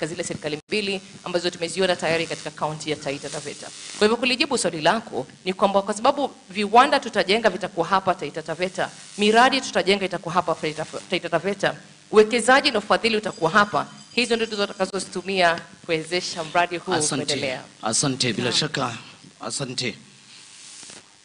katika zile serikali mbili ambazo tumeziona tayari katika kaunti ya Taita Taveta. Kwa hivyo kulijibu swali lako ni kwamba kwa sababu viwanda tutajenga vitakuwa hapa Taita Taveta, miradi tutajenga itakuwa hapa Taita Taveta, uwekezaji na ufadhili utakuwa hapa. Hizo ndio tutakazozitumia kuwezesha mradi huu kuendelea. asante. Bila shaka, asante.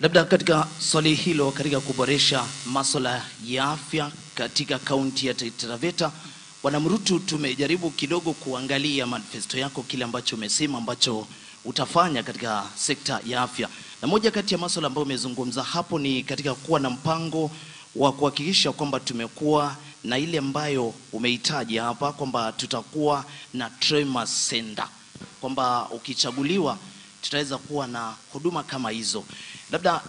Labda katika swali hilo, katika kuboresha masuala ya afya katika kaunti ya Taita Taveta, Bwana Mrutu, tumejaribu kidogo kuangalia manifesto yako, kile ambacho umesema ambacho utafanya katika sekta ya afya, na moja kati ya masuala ambayo umezungumza hapo ni katika kuwa na mpango wa kuhakikisha kwamba tumekuwa na ile ambayo umehitaji hapa kwamba tutakuwa na trauma center, kwamba ukichaguliwa tutaweza kuwa na huduma kama hizo. Labda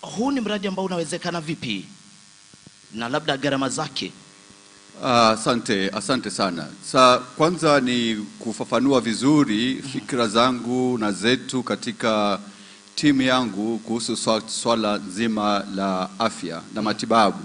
huu ni mradi ambao unawezekana vipi, na labda gharama zake? Ah, uh, asante sana. Sa kwanza ni kufafanua vizuri fikra zangu na zetu katika timu yangu kuhusu swa- swala nzima la afya na matibabu.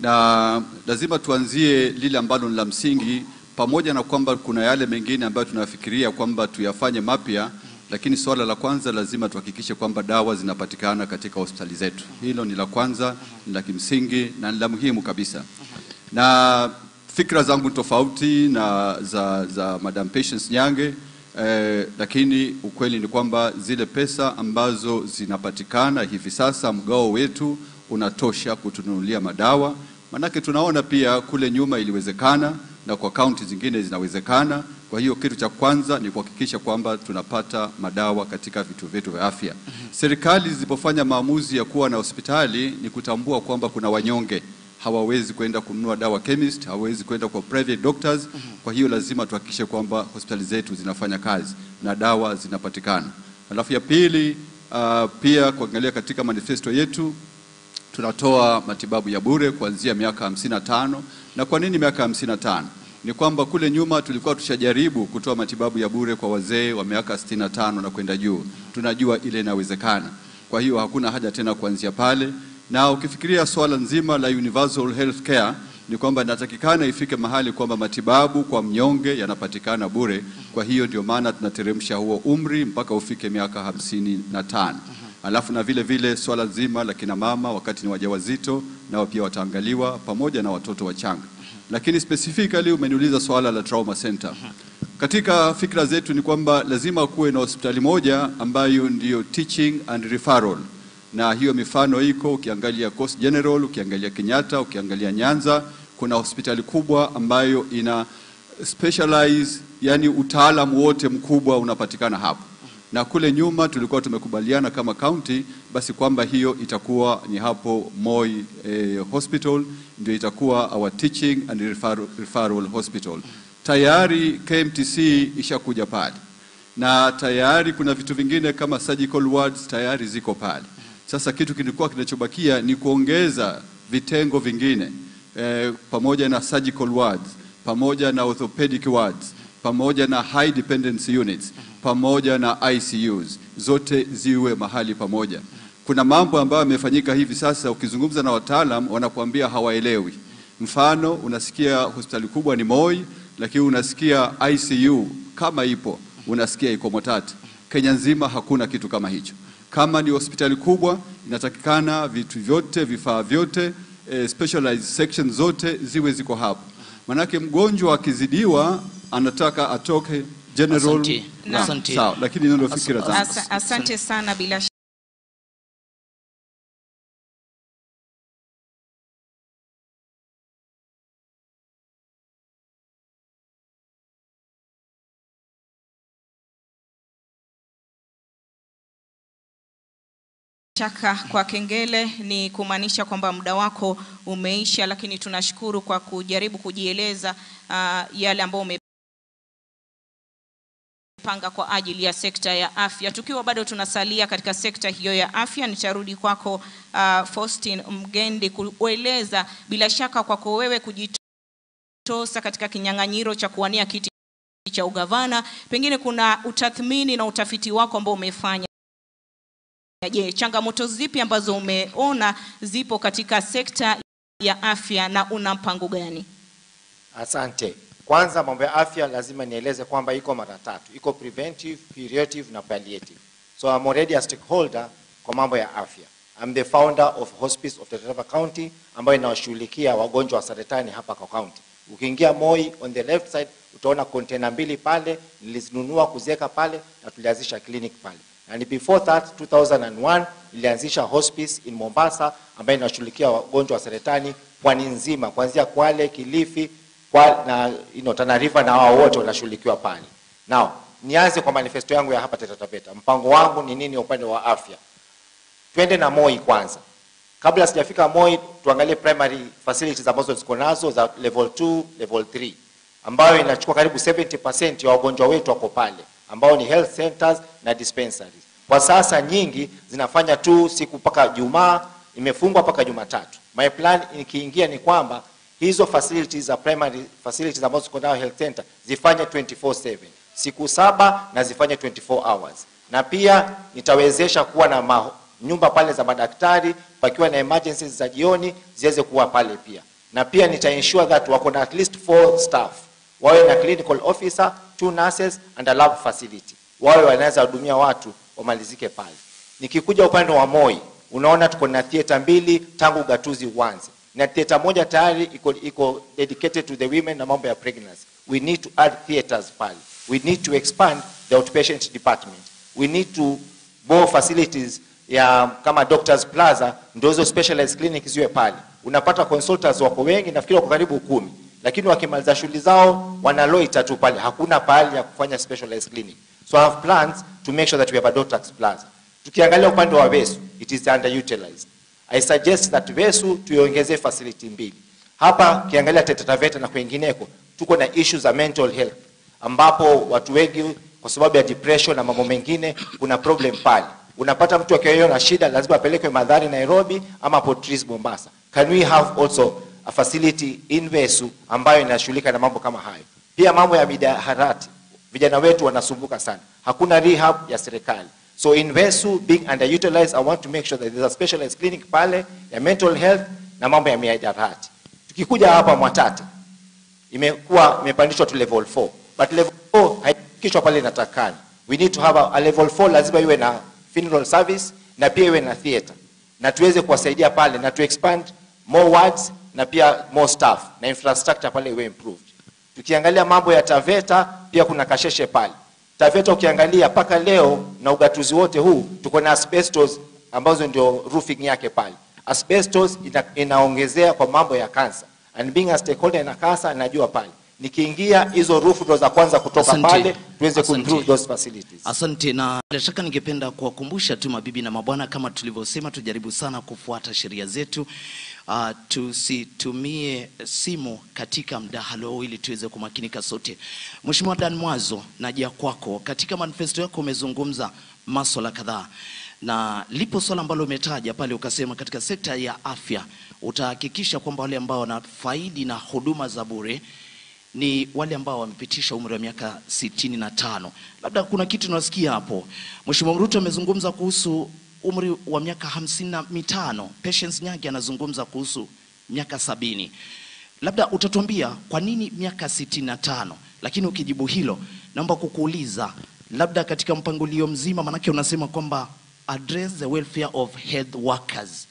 Na lazima tuanzie lile ambalo ni la msingi, pamoja na kwamba kuna yale mengine ambayo tunafikiria kwamba tuyafanye mapya, lakini swala la kwanza lazima tuhakikishe kwamba dawa zinapatikana katika hospitali zetu. Hilo ni la kwanza, ni la kimsingi na ni la muhimu kabisa na fikra zangu tofauti na za, za Madam Patience Nyange eh, lakini ukweli ni kwamba zile pesa ambazo zinapatikana hivi sasa, mgao wetu unatosha kutununulia madawa. Manake tunaona pia kule nyuma iliwezekana na kwa kaunti zingine zinawezekana. Kwa hiyo kitu cha kwanza ni kuhakikisha kwamba tunapata madawa katika vituo vyetu vya afya. Serikali zilipofanya maamuzi ya kuwa na hospitali ni kutambua kwamba kuna wanyonge hawawezi kwenda kununua dawa chemist, hawawezi kwenda kwa private doctors. Kwa hiyo lazima tuhakikishe kwamba hospitali zetu zinafanya kazi na dawa zinapatikana. Alafu ya pili, uh, pia kuangalia katika manifesto yetu tunatoa matibabu ya bure kuanzia miaka hamsini na tano. Na kwa nini miaka hamsini na tano? Ni kwamba kule nyuma tulikuwa tushajaribu kutoa matibabu ya bure kwa wazee wa miaka sitini na tano na kwenda juu. Tunajua ile inawezekana. Kwa hiyo hakuna haja tena kuanzia pale, na ukifikiria swala nzima la universal health care ni kwamba inatakikana ifike mahali kwamba matibabu kwa mnyonge yanapatikana bure. Kwa hiyo ndio maana tunateremsha huo umri mpaka ufike miaka hamsini na tano. Alafu na vile vile swala zima la kina mama wakati ni wajawazito nao pia wataangaliwa pamoja na watoto wachanga. Lakini specifically umeniuliza swala la trauma center. Katika fikra zetu ni kwamba lazima kuwe na hospitali moja ambayo ndiyo teaching and referral, na hiyo mifano iko, ukiangalia Coast General, ukiangalia Kenyatta, ukiangalia Nyanza, kuna hospitali kubwa ambayo ina specialize, yani utaalamu wote mkubwa unapatikana hapo na kule nyuma tulikuwa tumekubaliana kama county basi kwamba hiyo itakuwa ni hapo Moi eh, Hospital ndio itakuwa our teaching and referral, referral hospital. Tayari KMTC ishakuja pale na tayari kuna vitu vingine kama surgical wards tayari ziko pale. Sasa kitu kilikuwa kinachobakia ni kuongeza vitengo vingine eh, pamoja na surgical wards, pamoja na orthopedic wards, pamoja na high dependency units, pamoja na ICUs, zote ziwe mahali pamoja. Kuna mambo ambayo yamefanyika hivi sasa, ukizungumza na wataalam wanakuambia hawaelewi. Mfano, unasikia hospitali kubwa ni Moi, lakini unasikia ICU kama ipo, unasikia iko Motati. Kenya nzima hakuna kitu kama hicho. Kama ni hospitali kubwa, inatakikana vitu vyote, vifaa vyote, eh, specialized sections zote ziwe ziko hapo. Manake mgonjwa akizidiwa anataka atoke general. Asante. na, Asante. Sawa, lakini ndio fikira zangu. Asante sana bila shaka kwa kengele ni kumaanisha kwamba muda wako umeisha, lakini tunashukuru kwa kujaribu kujieleza uh, yale ambayo umepanga kwa ajili ya sekta ya afya. Tukiwa bado tunasalia katika sekta hiyo ya afya, nitarudi kwako uh, Faustin Mgendi kueleza bila shaka kwako wewe kujitosa katika kinyang'anyiro cha kuwania kiti cha ugavana, pengine kuna utathmini na utafiti wako ambao umefanya. Je, changamoto zipi ambazo umeona zipo katika sekta ya afya na una mpango gani? Asante. Kwanza, mambo ya afya lazima nieleze kwamba iko mara tatu, iko preventive, curative na palliative. So I'm already a stakeholder kwa mambo ya afya. I'm the founder of Hospice of the River County ambayo inawashughulikia wagonjwa wa saratani hapa kwa county. Ukiingia Moi on the left side utaona container mbili pale, nilizinunua kuziweka pale na tulianzisha clinic pale. And before that 2001 ilianzisha hospice in Mombasa ambayo inashughulikia wagonjwa wa saratani pwani nzima kuanzia Kwale, Kilifi kwa, na you know, Tana River na wao wote wanashughulikiwa pale. Now, nianze kwa manifesto yangu ya hapa Taita Taveta. Mpango wangu ni nini upande wa afya? Twende na Moi kwanza. Kabla sijafika Moi, tuangalie primary facilities ambazo ziko nazo za level 2, level 3 ambayo inachukua karibu 70% ya wagonjwa wetu wako pale ambao ni health centers na dispensaries. Kwa sasa nyingi zinafanya tu siku mpaka Jumaa, imefungwa mpaka Jumatatu. My plan ikiingia ni kwamba hizo facilities za primary facilities ambazo ziko nayo health center zifanye 24/7 siku saba na zifanye 24 hours, na pia nitawezesha kuwa na maho, nyumba pale za madaktari, pakiwa na emergencies za jioni ziweze kuwa pale pia, na pia nita ensure that wako na at least four staff, wawe na clinical officer, two nurses and a lab facility, wawe wanaweza hudumia watu wamalizike pale. Nikikuja upande wa Moi, unaona tuko na theater mbili tangu gatuzi uanze na theater moja tayari iko, iko dedicated to the women na mambo ya pregnancy. We need to add theaters pale. We need to expand the outpatient department. We need to more facilities ya kama Doctors Plaza ndio hizo specialized clinics ziwe pale. Unapata consultants wako wengi, nafikiri wako karibu kumi, lakini wakimaliza shughuli zao wanaloita tu pale, hakuna pahali ya kufanya specialized clinic. So I have plans to make sure that we have a Dotax Plaza. Tukiangalia upande wa Vesu, it is underutilized. I suggest that Vesu tuiongezee facility mbili. Hapa ukiangalia Taita Taveta na kwingineko tuko na issues za mental health ambapo watu wengi kwa sababu ya depression na mambo mengine kuna problem pale. Unapata mtu akiwa na shida lazima apelekwe Madhari Nairobi ama Port Mombasa. Can we have also a facility in Vesu ambayo inashughulika na mambo kama hayo? Pia mambo ya midaharati. Vijana wetu wanasumbuka sana. Hakuna rehab ya serikali. So in Vesu being underutilized, I want to make sure that there's a specialized clinic pale ya mental health na mambo ya mihadarati. Tukikuja hapa Mwatate imekuwa imepandishwa to level 4 but level 4 haifikishwa pale inatakana. We need to have a, a level 4 lazima iwe na funeral service na pia iwe na theater na tuweze kuwasaidia pale na to expand more wards na pia more staff na infrastructure pale iwe improved. Tukiangalia mambo ya Taveta pia kuna kasheshe pale. Taveta ukiangalia mpaka leo na ugatuzi wote huu tuko na asbestos ambazo ndio roofing yake pale. Asbestos ina, inaongezea kwa mambo ya kansa. And being a stakeholder na kansa najua pale. Nikiingia hizo roof ndo za kwanza kutoka Asante. pale tuweze ku kuimprove those facilities. Asante, na bila shaka ningependa kuwakumbusha tu mabibi na mabwana, kama tulivyosema, tujaribu sana kufuata sheria zetu. Uh, tusitumie simu katika mdahalo huu ili tuweze kumakinika sote. Mheshimiwa Dan Mwazo, naja kwako. Katika manifesto yako umezungumza masuala kadhaa na lipo swala ambalo umetaja pale, ukasema katika sekta ya afya utahakikisha kwamba wale ambao wanafaidi na huduma za bure ni wale ambao wamepitisha umri wa miaka sitini na tano. Labda kuna kitu nasikia hapo. Mheshimiwa Ruto amezungumza kuhusu umri wa miaka hamsini na mitano. Patience Nyagi anazungumza kuhusu miaka sabini. Labda utatuambia kwa nini miaka sitini na tano, lakini ukijibu hilo, naomba kukuuliza labda katika mpangilio mzima, manake unasema kwamba address the welfare of health workers.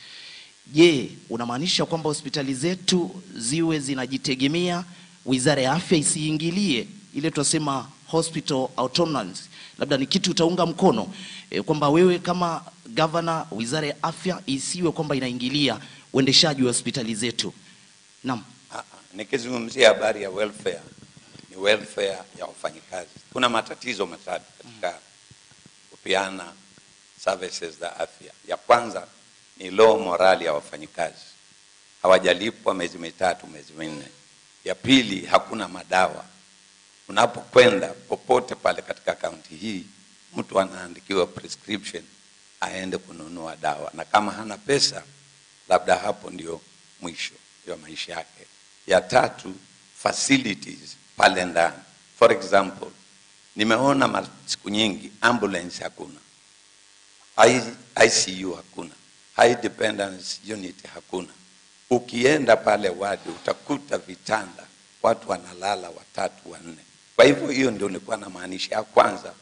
Je, unamaanisha kwamba hospitali zetu ziwe zinajitegemea, wizara ya afya isiingilie ile tunasema hospital autonomy? Labda ni kitu utaunga mkono e, kwamba wewe kama gavana, wizara ya afya isiwe kwamba inaingilia uendeshaji wa hospitali zetu. Naam. Ah, ah, Nikizungumzia habari ya welfare ni welfare ya wafanyikazi. Kuna matatizo matatu katika kupeana services za afya. Ya kwanza ni low morale ya wafanyikazi, hawajalipwa miezi mitatu, miezi minne. Ya pili, hakuna madawa. Unapokwenda popote pale katika kaunti hii, mtu anaandikiwa prescription aende kununua dawa, na kama hana pesa, labda hapo ndio mwisho wa maisha yake. Ya tatu, facilities pale ndani. For example, nimeona siku nyingi ambulance hakuna, ICU hakuna, high dependence unit hakuna. Ukienda pale wadi utakuta vitanda watu wanalala watatu wanne. Kwa hivyo hiyo ndio nilikuwa na maanisha Ya kwanza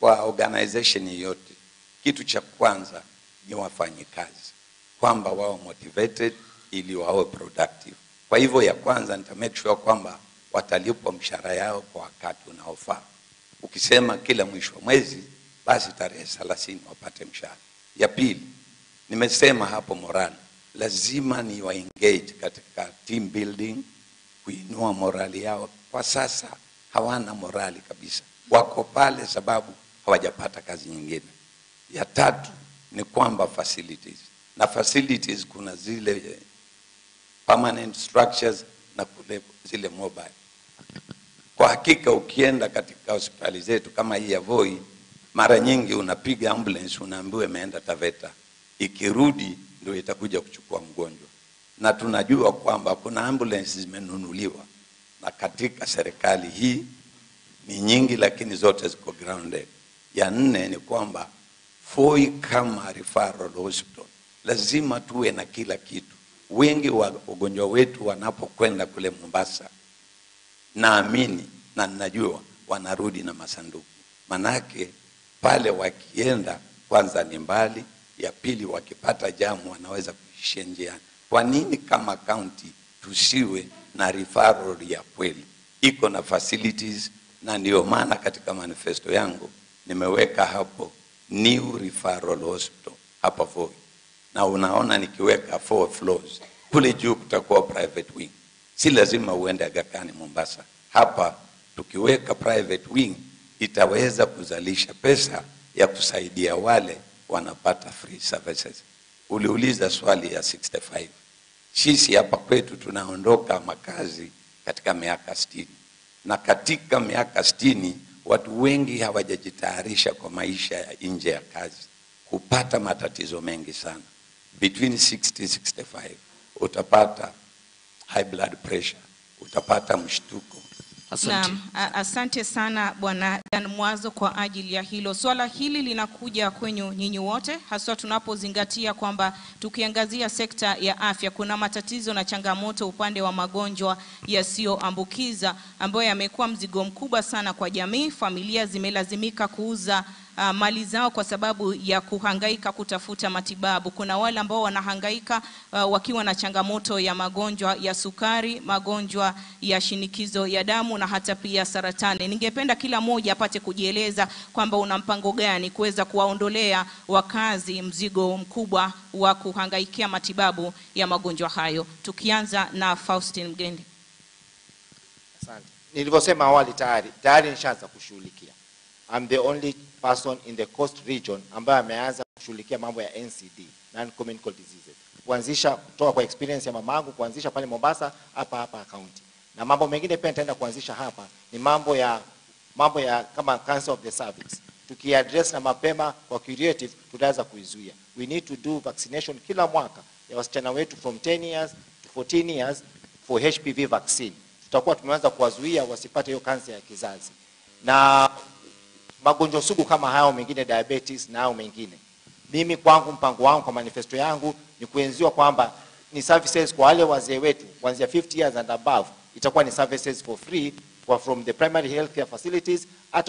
kwa organization yoyote, kitu cha kwanza ni wafanyikazi, kwamba wao motivated ili wawe productive. Kwa hivyo ya kwanza nita make sure kwamba watalipwa mshahara yao kwa wakati unaofaa. Ukisema kila mwisho wa mwezi, basi tarehe thelathini wapate mshahara. Ya pili, nimesema hapo moral, lazima ni wa engage katika team building, kuinua morali yao. Kwa sasa hawana morali kabisa, wako pale sababu hawajapata kazi nyingine. Ya tatu ni kwamba facilities. Na facilities, kuna zile permanent structures na kule zile mobile. Kwa hakika ukienda katika hospitali zetu kama hii ya Voi, mara nyingi unapiga ambulance, unaambiwa imeenda Taveta, ikirudi ndio itakuja kuchukua mgonjwa, na tunajua kwamba kuna ambulance zimenunuliwa na katika serikali hii ni nyingi, lakini zote ziko grounded. Ya nne ni kwamba Foi kama referral hospital lazima tuwe na kila kitu. Wengi wa wagonjwa wetu wanapokwenda kule Mombasa, naamini na ninajua wanarudi na masanduku, manake pale wakienda, kwanza ni mbali, ya pili wakipata jamu wanaweza kuishia njiani. Kwa nini kama county tusiwe na referral ya kweli, iko na facilities? Na ndio maana katika manifesto yangu nimeweka hapo new referral hospital hapa Voi, na unaona nikiweka four floors kule juu kutakuwa private wing. Si lazima uende Aga Khan Mombasa. Hapa tukiweka private wing itaweza kuzalisha pesa ya kusaidia wale wanapata free services. Uliuliza swali ya 65. Sisi hapa kwetu tunaondoka makazi katika miaka sitini, na katika miaka sitini watu wengi hawajajitayarisha kwa maisha ya nje ya kazi, kupata matatizo mengi sana. Between 60 65 utapata high blood pressure, utapata mshtuko, Naam, asante sana Bwana Dan Mwazo kwa ajili ya hilo. Swala hili linakuja kwenyu nyinyi wote, haswa tunapozingatia kwamba tukiangazia sekta ya afya kuna matatizo na changamoto upande wa magonjwa yasiyoambukiza ambayo yamekuwa mzigo mkubwa sana kwa jamii. Familia zimelazimika kuuza uh, mali zao kwa sababu ya kuhangaika kutafuta matibabu. Kuna wale ambao wanahangaika uh, wakiwa na changamoto ya magonjwa ya sukari, magonjwa ya shinikizo ya damu na hata pia saratani. Ningependa kila mmoja apate kujieleza kwamba una mpango gani kuweza kuwaondolea wakazi mzigo mkubwa wa kuhangaikia matibabu ya magonjwa hayo. Tukianza na Faustin Mgendi. Asante. Nilivyosema awali tayari tayari nishaanza kushughulikia. I'm the only person in the coast region ambaye ameanza kushughulikia mambo ya NCD, non communicable diseases. Kuanzisha kutoka kwa experience ya mamangu kuanzisha pale Mombasa hapa hapa county. Na mambo mengine pia nitaenda kuanzisha hapa ni mambo ya mambo ya kama cancer of the cervix. Tukiaddress na mapema kwa curative tutaweza kuizuia. We need to do vaccination kila mwaka ya wasichana wetu from 10 years to 14 years for HPV vaccine. Tutakuwa tumeanza kuwazuia wasipate hiyo kansa ya kizazi. Na magonjwa sugu kama hayo mengine diabetes na hayo mengine. Mimi kwangu mpango wangu kwa manifesto yangu ni kuenziwa kwamba ni services kwa wale wazee wetu kuanzia 50 years and above itakuwa ni services for free kwa from the primary healthcare facilities hata